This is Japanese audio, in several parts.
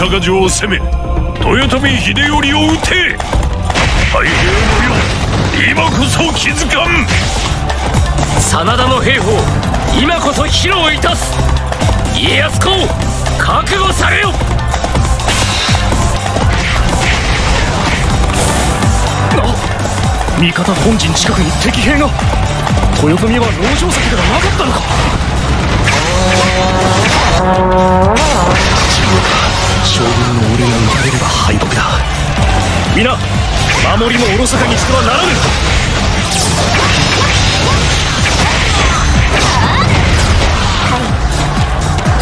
大阪城を攻め豊臣秀頼を討て太平の世今こそ気づかん。真田の兵法今こそ披露いたす。家康公覚悟されよ。味方本陣近くに敵兵が。豊臣は籠城策ではなかったのか将軍の俺が撃たれれば敗北だ。皆守りもおろそかにしてはならぬ。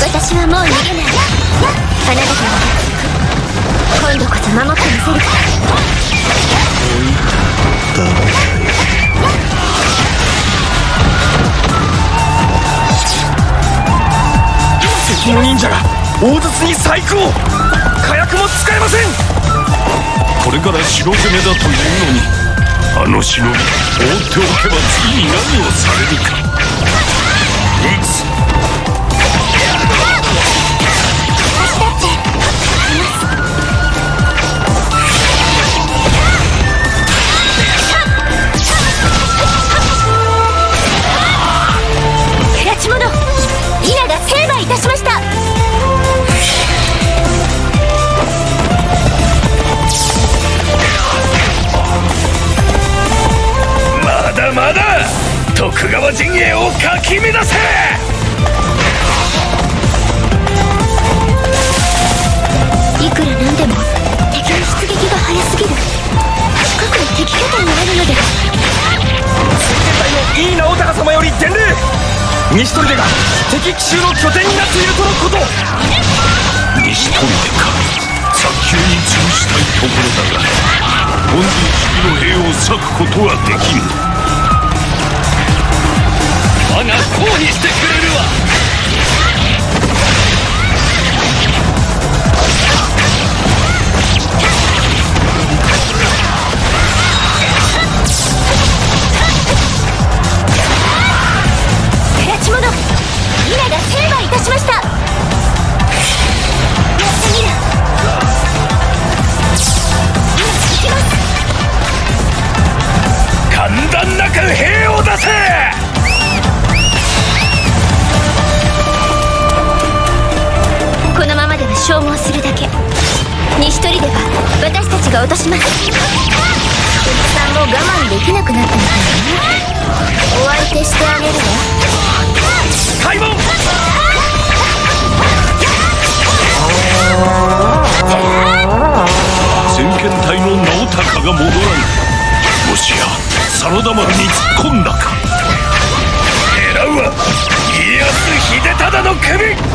私はもう逃げない。あなたから今度こそ守ってみせる。敵の忍者が大筒に細工を火薬も使えません。これから城攻めだというのにあの忍び放っておけば次に何をされるか。撃つ。徳川陣営をかき乱せ！いくらなんでも敵の出撃が早すぎる。近くに敵拠点があるので。隊の井伊直隆様より伝令！西砦が敵奇襲の拠点になっているとのこと！西砦か。早急に潰したいところだが本陣式の兵を割くことはできん我が抗議してくれるわ。拉致者稲が成敗いたしました。消耗するだけ。西砦では私たちが落とします。鈴木さんも我慢できなくなったみたいね。お相手してあげるわ。開門先遣隊の直隆が戻らぬ。もしや真田丸に突っ込んだか。狙うは家康秀忠の首！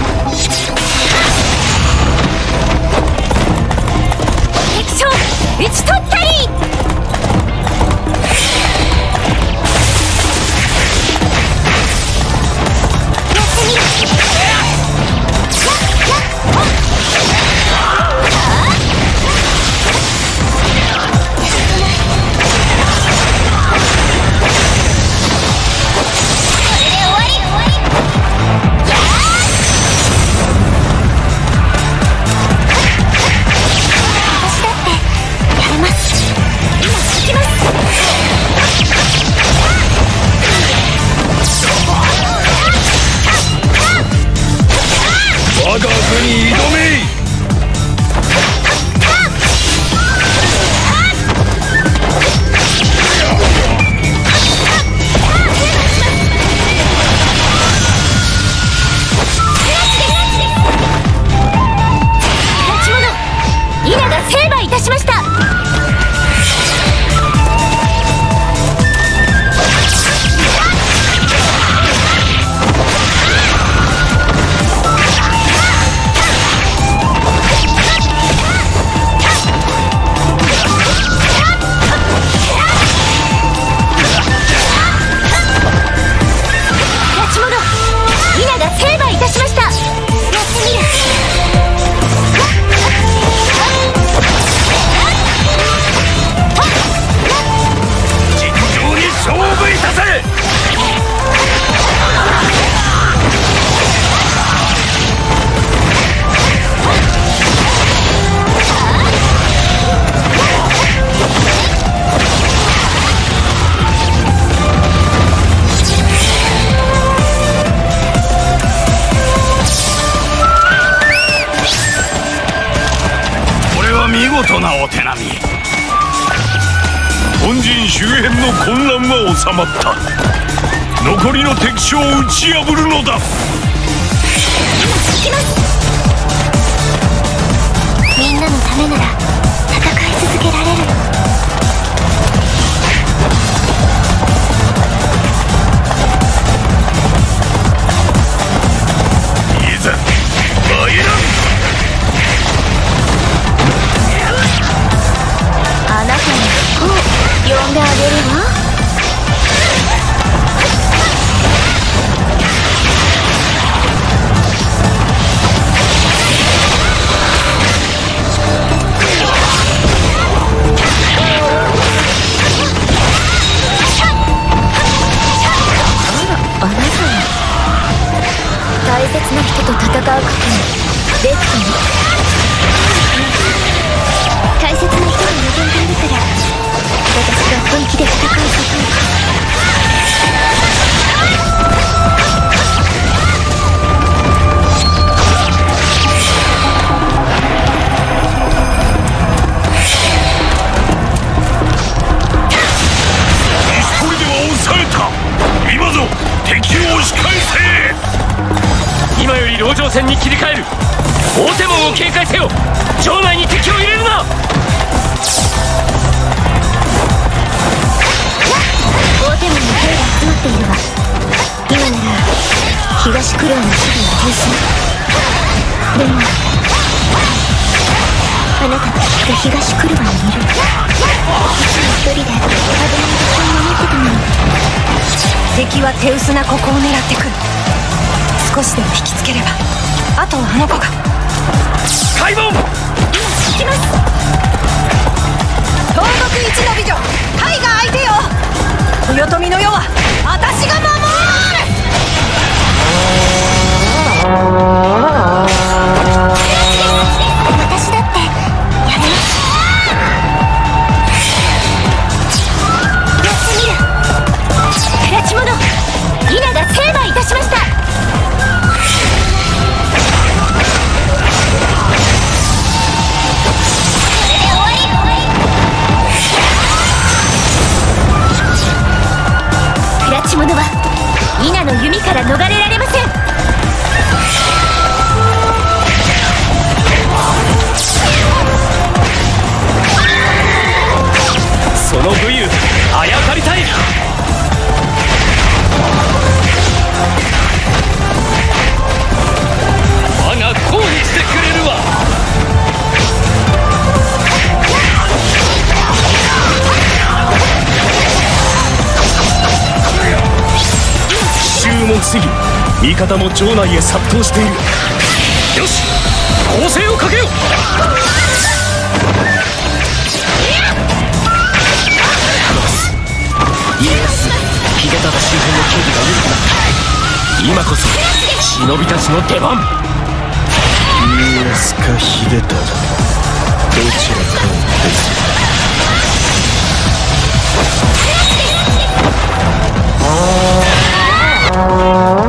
収まった。残りの敵将を打ち破るのだ。みんなのためなら戦い続けられる。大切な人と戦うことにレクトに大切な人が望んでいるから私が本気で戦うことを一人では抑えた今ぞ敵を押し返今より籠城戦に切り替える。大手門を警戒せよ。城内に敵を入れるな。大手門の兵が集まっているわ今なら東クロウの守備は停止でもあなたはきっと東クロウにいる。一人で危ない場所を守ってたのに。敵は手薄なここを狙ってくる少しでも引きつければあとはあの子が。開門行きます。東国一の美女タイが相手味方も城内へ殺到している。よし攻勢をかけよ家康秀忠周辺の警備が緩くなった。今こそ忍びたちの出番。家康か秀忠どちらかを別熊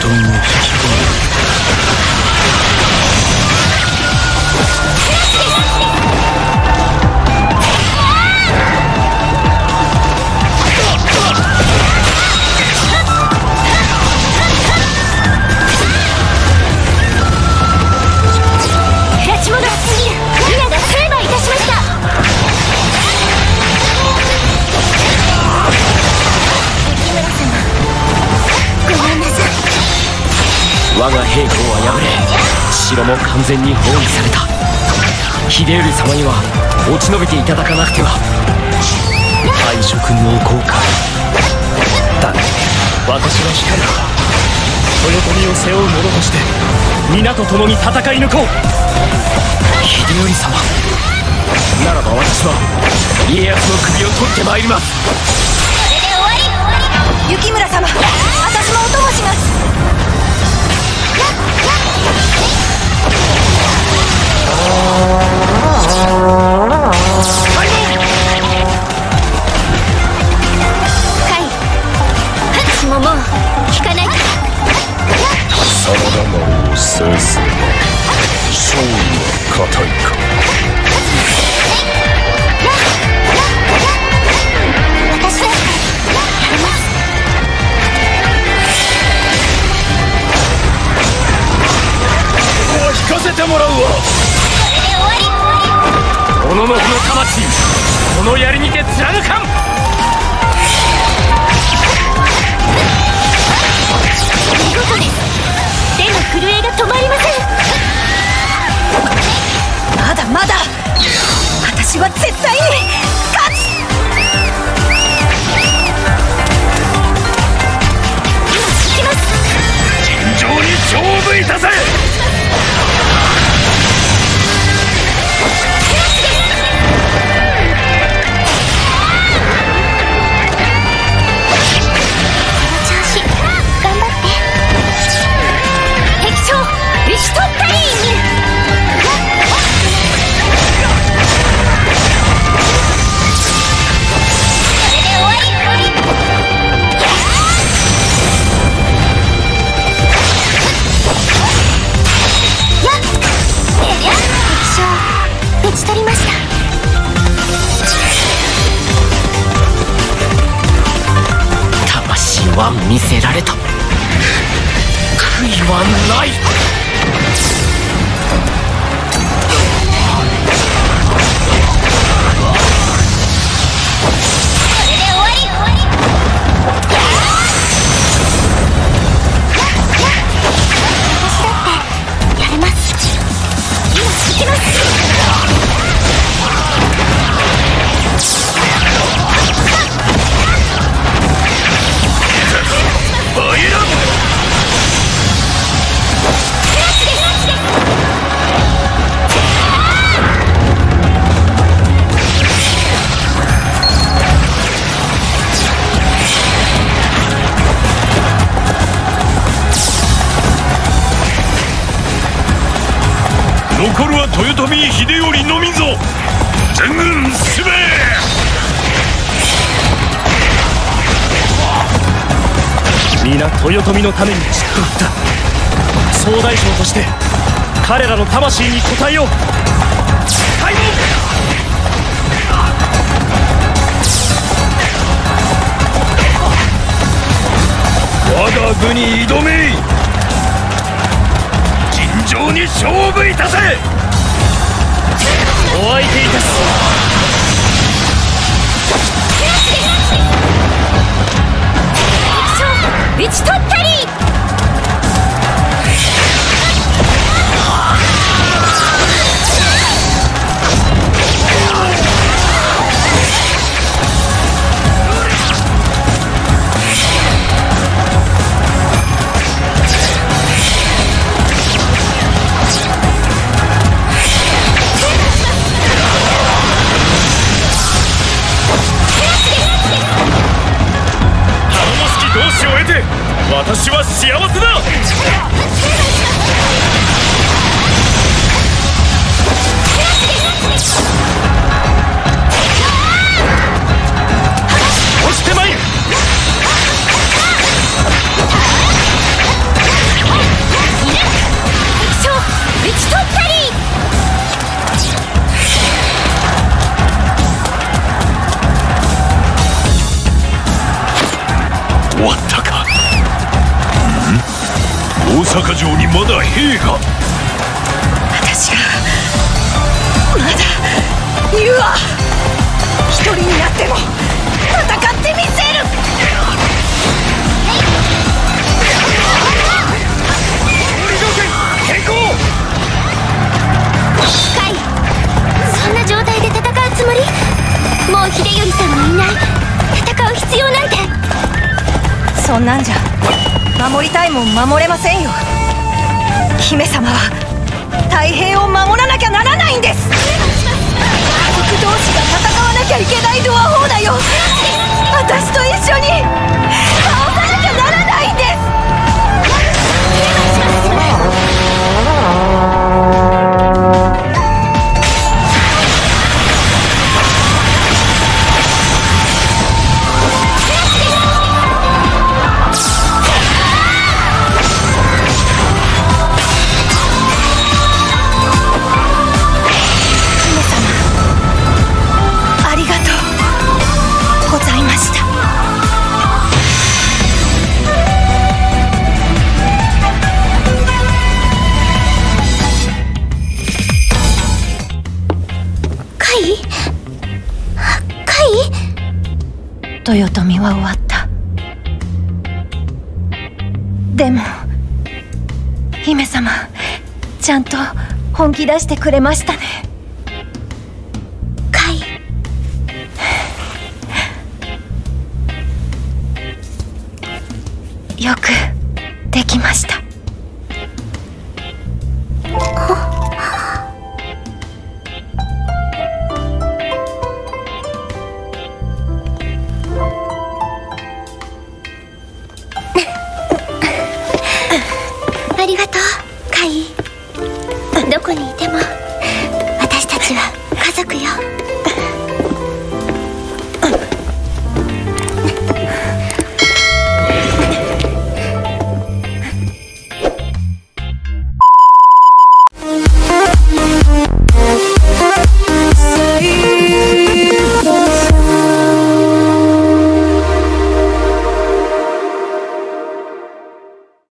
布団に吹き込む。完全に包囲された。秀頼様には落ち延びていただかなくては。敗色濃厚かだが私は光る。豊臣を背負う者として皆と共に戦い抜こう。秀頼様。ならば私は家康の首を取ってまいります。これで終わり。雪村様私もお供します。私豊臣秀頼のみぞ。全軍進め皆豊臣のために散っとった。総大将として彼らの魂に応えよう。開我が軍に挑め。尋常に勝負いたせ。お相手いたす。まだ兵が私がまだ言うわ一人になっても戦ってみせる。そんな状態で戦うつもり？もう秀頼さんはいない。戦う必要なんて。そんなんじゃ守りたいもん守れませんよ。姫様は太平を守らなきゃならないんです。家族同士が戦わなきゃいけないのは方だよ。私と一緒に。豊臣は終わった。でも姫様ちゃんと本気出してくれましたね。